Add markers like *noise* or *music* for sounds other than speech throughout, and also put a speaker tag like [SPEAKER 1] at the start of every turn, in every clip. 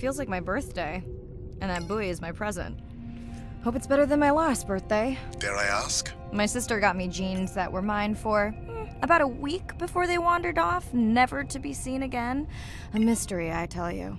[SPEAKER 1] Feels like my birthday. And that buoy is my present. Hope it's better than my last birthday.
[SPEAKER 2] Dare I ask?
[SPEAKER 1] My sister got me jeans that were mine for hmm, about a week before they wandered off, never to be seen again. A mystery, I tell you.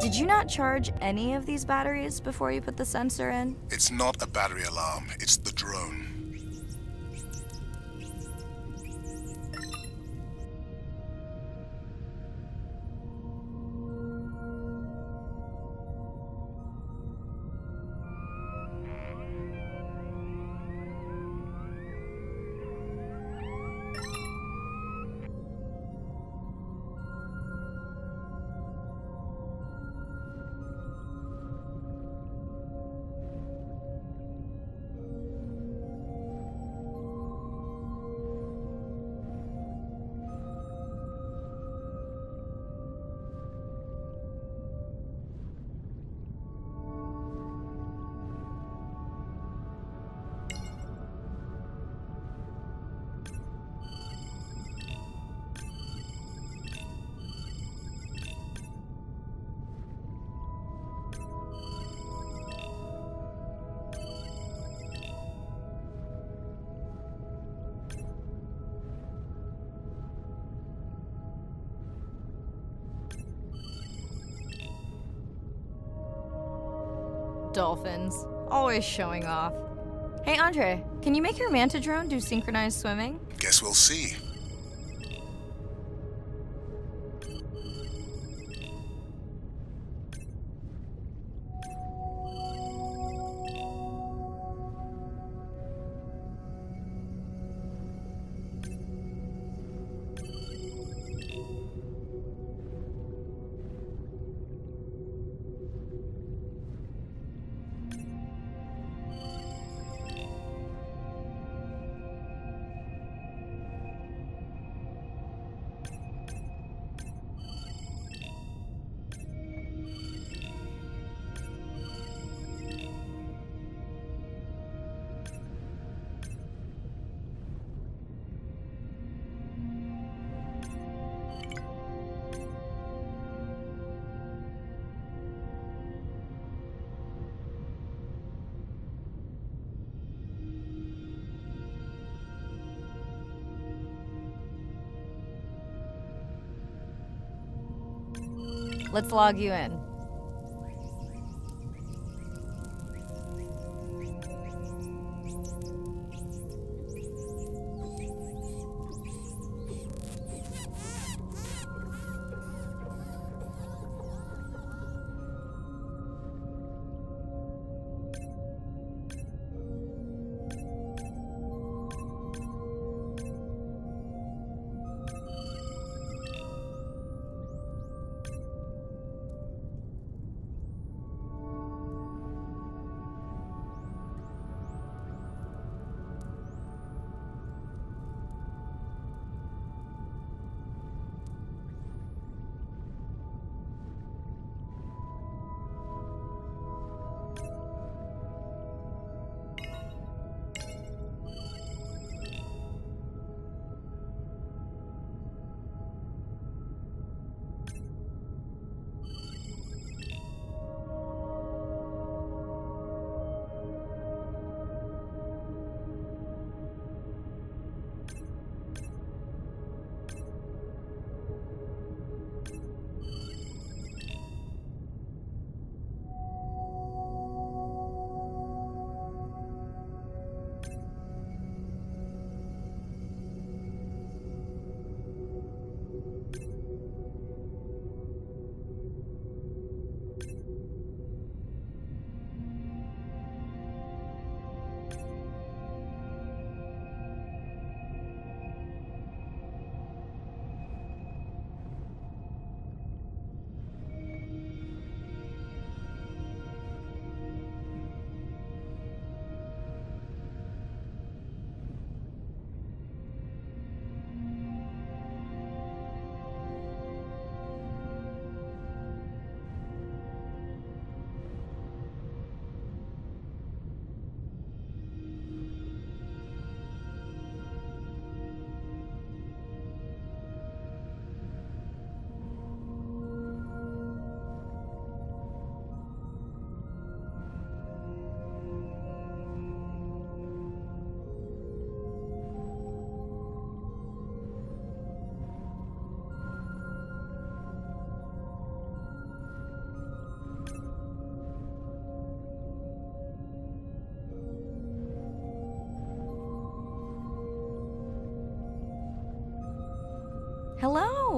[SPEAKER 1] Did you not charge any of these batteries before you put the sensor in?
[SPEAKER 2] It's not a battery alarm, it's the drone.
[SPEAKER 1] Dolphins. Always showing off. Hey, Andre, can you make your manta drone do synchronized swimming?
[SPEAKER 2] Guess we'll see.
[SPEAKER 1] Let's log you in.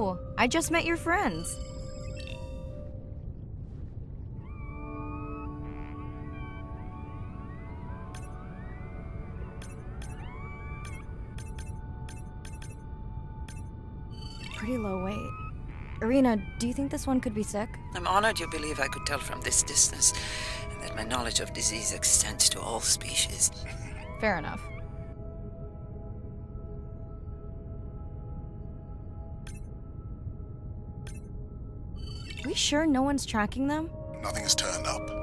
[SPEAKER 1] No, I just met your friends. Pretty low weight. Irina, do you think this one could be sick?
[SPEAKER 3] I'm honored you believe I could tell from this distance and that my knowledge of disease extends to all species.
[SPEAKER 1] Fair enough. We sure no one's tracking them?
[SPEAKER 2] Nothing has turned up.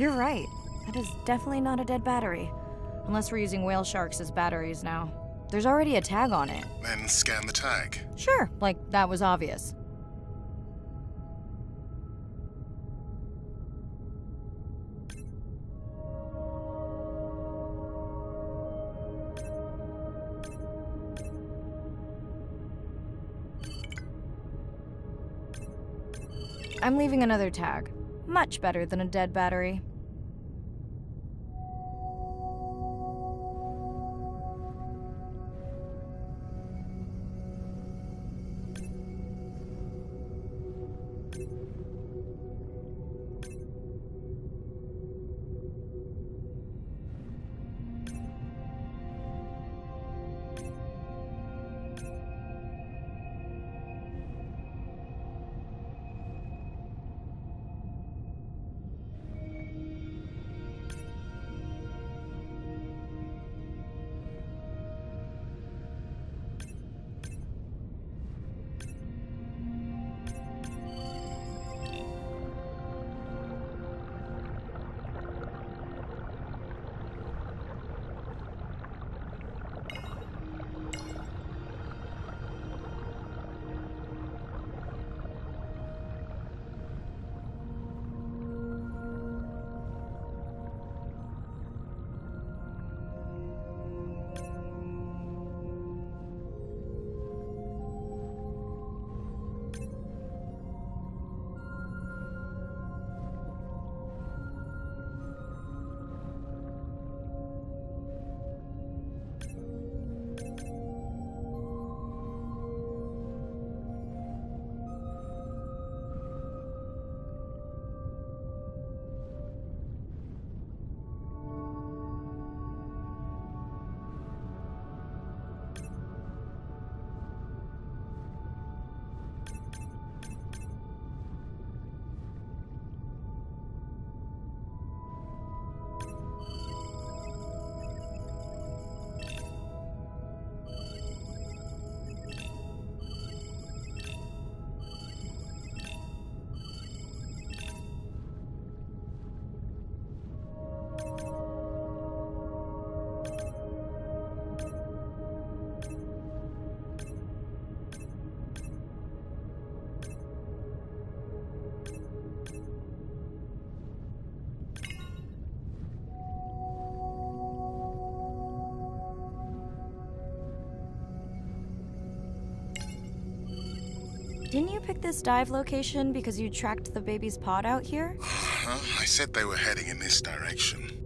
[SPEAKER 1] You're right. That is definitely not a dead battery. Unless we're using whale sharks as batteries now. There's already a tag on it.
[SPEAKER 2] Then scan the tag.
[SPEAKER 1] Sure, like that was obvious. I'm leaving another tag. Much better than a dead battery. You pick this dive location because you tracked the baby's pod out here? *sighs*
[SPEAKER 2] Huh? I said they were heading in this direction.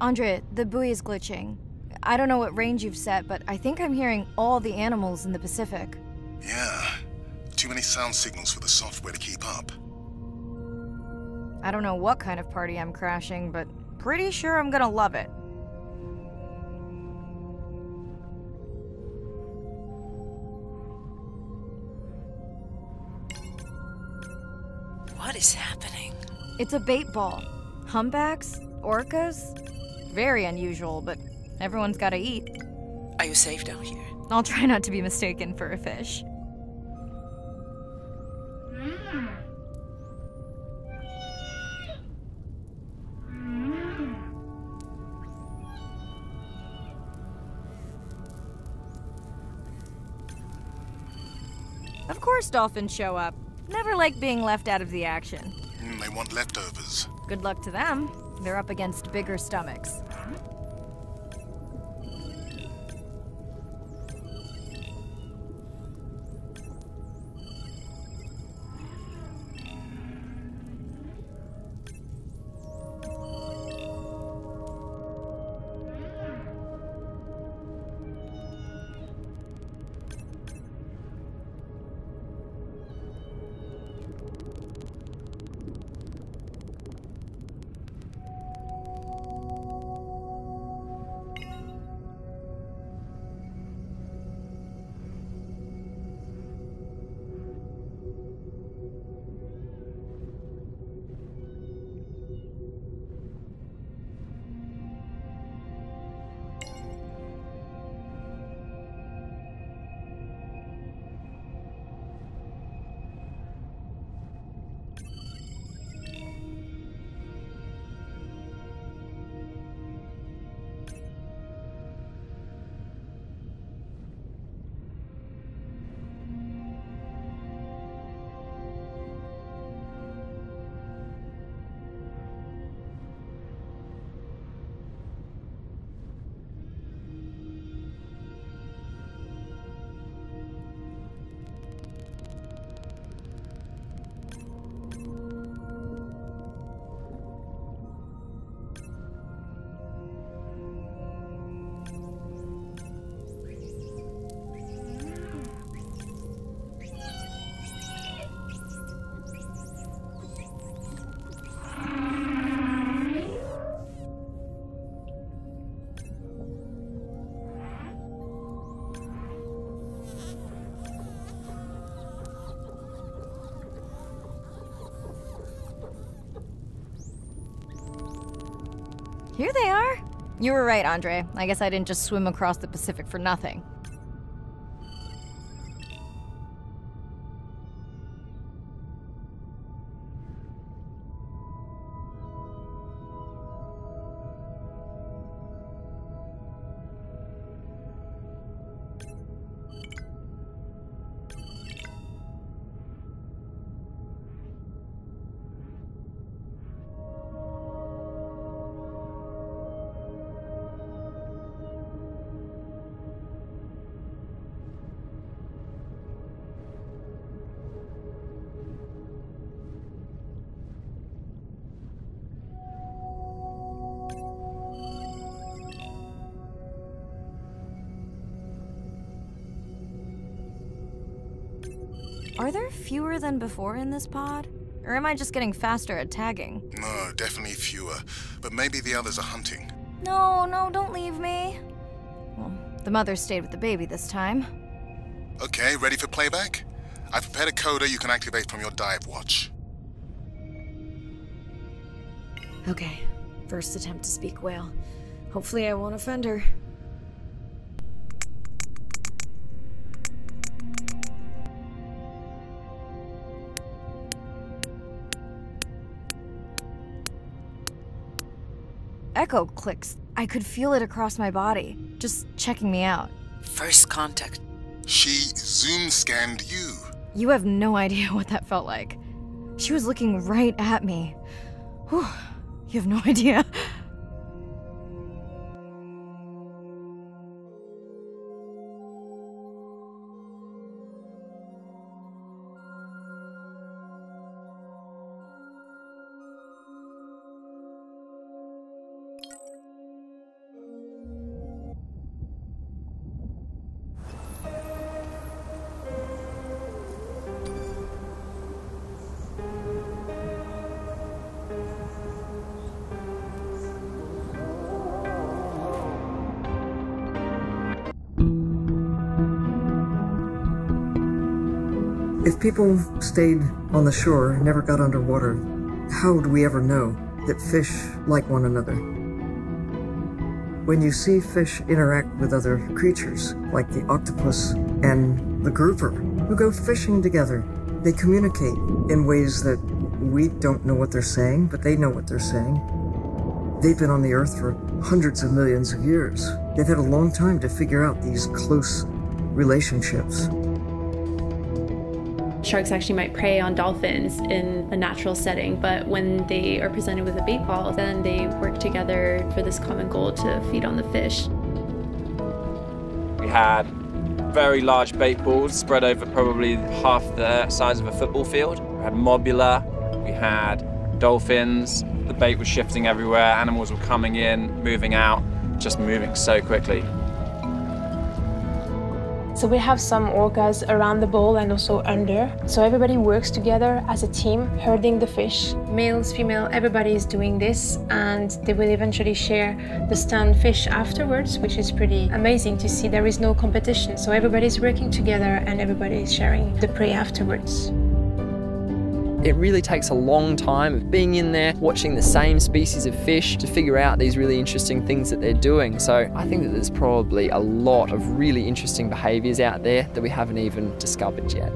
[SPEAKER 1] Andre, the buoy is glitching. I don't know what range you've set, but I think I'm hearing all the animals in the Pacific.
[SPEAKER 2] Yeah. Too many sound signals for the software to keep up.
[SPEAKER 1] I don't know what kind of party I'm crashing, but pretty sure I'm gonna love it.
[SPEAKER 4] What is happening?
[SPEAKER 1] It's a bait ball. Humpbacks? Orcas? Very unusual, but everyone's gotta eat.
[SPEAKER 4] Are you safe down here?
[SPEAKER 1] I'll try not to be mistaken for a fish. Of course dolphins show up. Never like being left out of the action.
[SPEAKER 2] Mm, they want leftovers.
[SPEAKER 1] Good luck to them. They're up against bigger stomachs. Here they are. You were right, Andre. I guess I didn't just swim across the Pacific for nothing. Are there fewer than before in this pod? Or am I just getting faster at tagging?
[SPEAKER 2] No, definitely fewer. But maybe the others are hunting.
[SPEAKER 1] No, no, don't leave me. Well, the mother stayed with the baby this time.
[SPEAKER 2] Okay, ready for playback? I've prepared a coder you can activate from your dive watch.
[SPEAKER 1] Okay, first attempt to speak whale. Hopefully I won't offend her. Echo clicks. I could feel it across my body, just checking me out.
[SPEAKER 4] First contact.
[SPEAKER 2] She zoom scanned you.
[SPEAKER 1] You have no idea what that felt like. She was looking right at me. Whew, you have no *laughs* idea.
[SPEAKER 5] People stayed on the shore never got underwater, how would we ever know that fish like one another? When you see fish interact with other creatures, like the octopus and the grouper, who go fishing together, they communicate in ways that we don't know what they're saying, but they know what they're saying. They've been on the earth for hundreds of millions of years. They've had a long time to figure out these close relationships.
[SPEAKER 6] Sharks actually might prey on dolphins in a natural setting, but when they are presented with a bait ball, then they work together for this common goal to feed on the fish.
[SPEAKER 7] We had very large bait balls spread over probably half the size of a football field. We had mobula, we had dolphins, the bait was shifting everywhere, animals were coming in, moving out, just moving so quickly.
[SPEAKER 8] So we have some orcas around the bowl and also under. So everybody works together as a team, herding the fish. Males, female, everybody is doing this and they will eventually share the stunned fish afterwards, which is pretty amazing to see. There is no competition. So everybody's working together and everybody is sharing the prey afterwards.
[SPEAKER 9] It really takes a long time of being in there, watching the same species of fish to figure out these really interesting things that they're doing. So I think that there's probably a lot of really interesting behaviours out there that we haven't even discovered yet.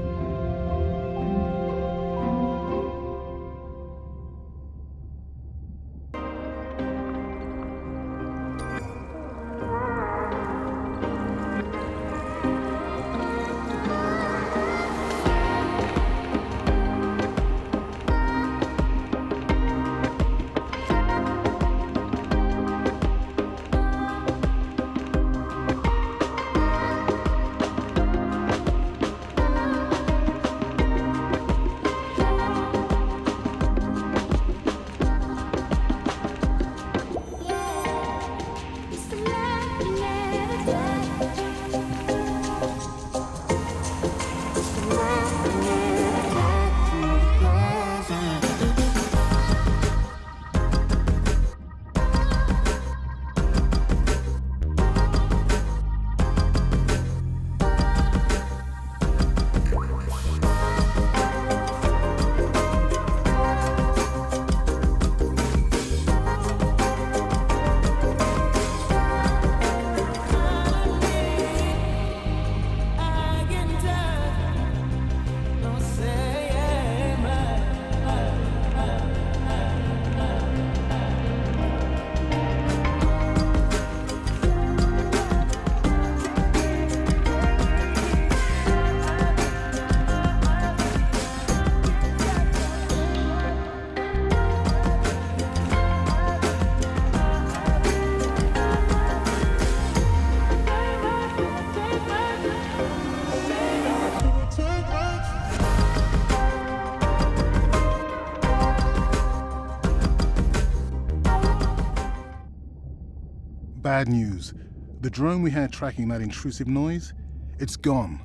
[SPEAKER 2] Bad news. The drone we had tracking that intrusive noise, it's gone.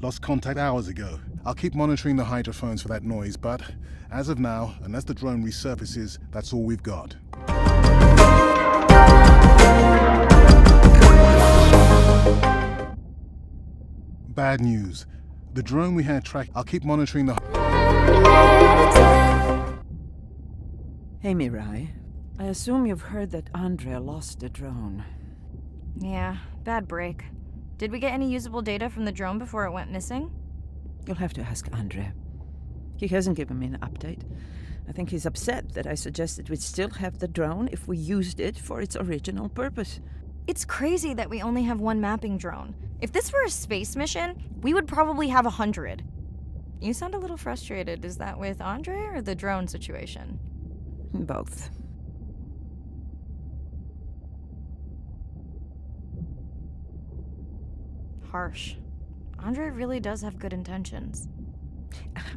[SPEAKER 2] Lost contact hours ago. I'll keep monitoring the hydrophones for that noise, but as of now, unless the drone resurfaces, that's all we've got. Bad news. The drone we had track. I'll keep monitoring the.
[SPEAKER 3] Hey, Mirai. I assume you've heard that Andre lost a drone.
[SPEAKER 1] Yeah, bad break. Did we get any usable data from the drone before it went missing?
[SPEAKER 3] You'll have to ask Andre. He hasn't given me an update, I think he's upset that I suggested we'd still have the drone if we used it for its original purpose.
[SPEAKER 1] It's crazy that we only have one mapping drone. If this were a space mission, we would probably have a hundred. You sound a little frustrated. Is that with Andre or the drone situation?
[SPEAKER 3] Both.
[SPEAKER 1] Harsh. Andre really does have good intentions.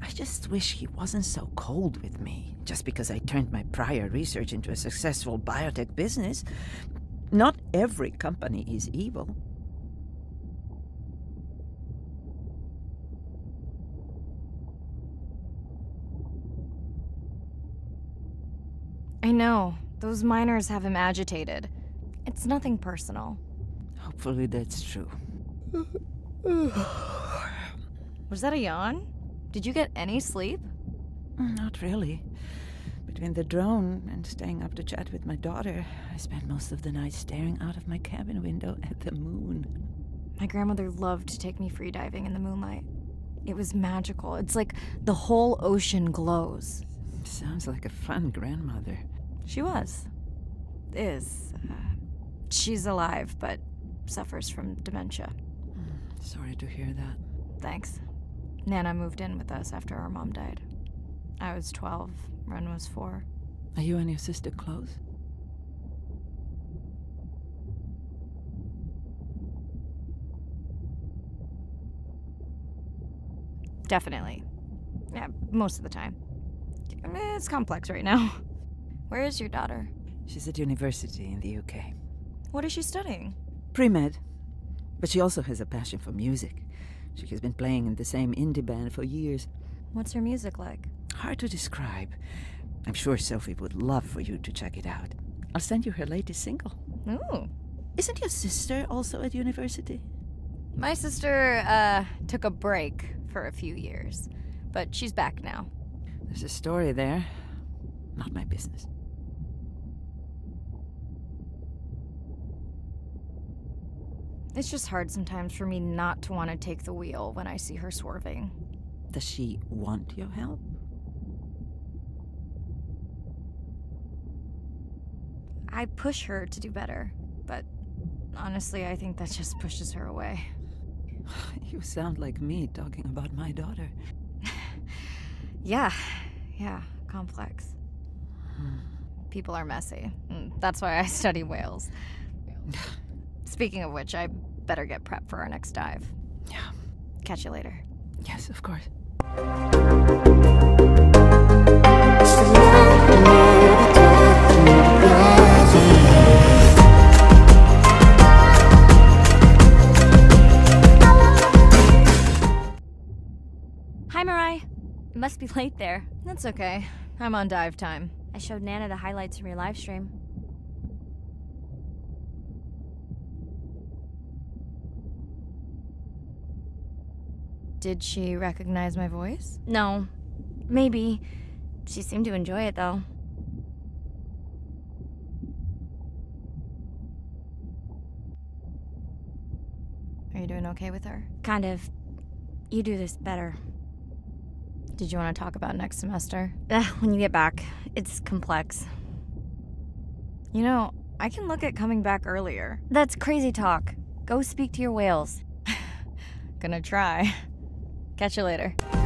[SPEAKER 3] I just wish he wasn't so cold with me, just because I turned my prior research into a successful biotech business. Not every company is evil.
[SPEAKER 1] I know. Those miners have him agitated. It's nothing personal.
[SPEAKER 3] Hopefully that's true.
[SPEAKER 1] Was that a yawn? Did you get any sleep?
[SPEAKER 3] Not really. Between the drone and staying up to chat with my daughter, I spent most of the night staring out of my cabin window at the moon.
[SPEAKER 1] My grandmother loved to take me free diving in the moonlight. It was magical. It's like the whole ocean glows.
[SPEAKER 3] Sounds like a fun grandmother.
[SPEAKER 1] She was. Is. Uh, she's alive, but suffers from dementia.
[SPEAKER 3] Sorry to hear that.
[SPEAKER 1] Thanks. Nana moved in with us after our mom died. I was 12, Ren was 4.
[SPEAKER 3] Are you and your sister close?
[SPEAKER 1] Definitely. Yeah, most of the time. It's complex right now. *laughs* Where is your daughter?
[SPEAKER 3] She's at university in the UK.
[SPEAKER 1] What is she studying?
[SPEAKER 3] Pre med. But she also has a passion for music. She has been playing in the same indie band for years.
[SPEAKER 1] What's her music like?
[SPEAKER 3] Hard to describe. I'm sure Sophie would love for you to check it out. I'll send you her latest single.
[SPEAKER 1] Ooh.
[SPEAKER 3] Isn't your sister also at university?
[SPEAKER 1] My sister, uh, took a break for a few years, but she's back now.
[SPEAKER 3] There's a story there. Not my business.
[SPEAKER 1] It's just hard sometimes for me not to want to take the wheel when I see her swerving.
[SPEAKER 3] Does she want your help?
[SPEAKER 1] I push her to do better, but honestly, I think that just pushes her away. *sighs*
[SPEAKER 3] You sound like me talking about my daughter. *laughs*
[SPEAKER 1] Yeah, yeah, complex. People are messy. Mm, That's why I study whales. *laughs* Speaking of which, I better get prepped for our next dive.
[SPEAKER 3] Yeah.
[SPEAKER 1] Catch you later.
[SPEAKER 3] Yes, of course.
[SPEAKER 10] Hi, Mirai. It must be late there.
[SPEAKER 1] That's okay. I'm on dive time.
[SPEAKER 10] I showed Nana the highlights from your live stream.
[SPEAKER 1] Did she recognize my voice?
[SPEAKER 10] No. Maybe. She seemed to enjoy it, though.
[SPEAKER 1] Are you doing okay with her?
[SPEAKER 10] Kind of. You do this better.
[SPEAKER 1] Did you want to talk about next semester? *laughs*
[SPEAKER 10] Ugh, when you get back, it's complex.
[SPEAKER 1] You know, I can look at coming back earlier.
[SPEAKER 10] That's crazy talk. Go speak to your whales. *laughs*
[SPEAKER 1] Gonna try. Catch you later.